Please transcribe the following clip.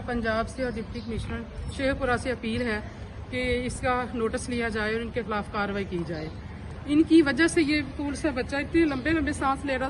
पंजाब से और deputy commissioner Sheikhpura से अपील है कि इसका नोटिस लिया जाए और इनके खिलाफ कार्रवाई की जाए। इनकी वजह से ये स्कूल से बच्चा इतने लंबे लंबे सांस ले रहा